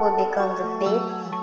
will become the beat.